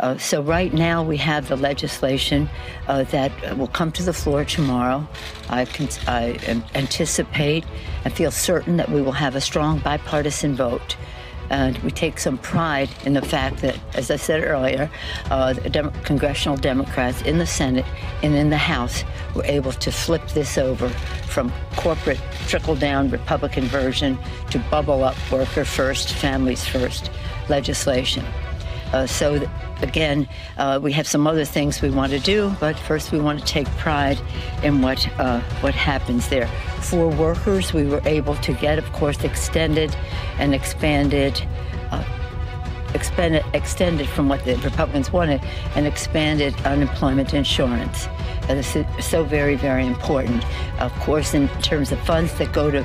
Uh, so right now we have the legislation uh, that will come to the floor tomorrow. I, can, I anticipate and feel certain that we will have a strong bipartisan vote. And we take some pride in the fact that, as I said earlier, uh, Dem- congressional Democrats in the Senate and in the House were able to flip this over from corporate trickle down Republican version to bubble up worker first, families first legislation. Uh, so, th- again, uh, we have some other things we want to do, but first we want to take pride in what uh, what happens there. For workers, we were able to get, of course, extended and expanded. Uh, expanded, extended from what the Republicans wanted and expanded unemployment insurance. This is so very, very important. Of course, in terms of funds that go to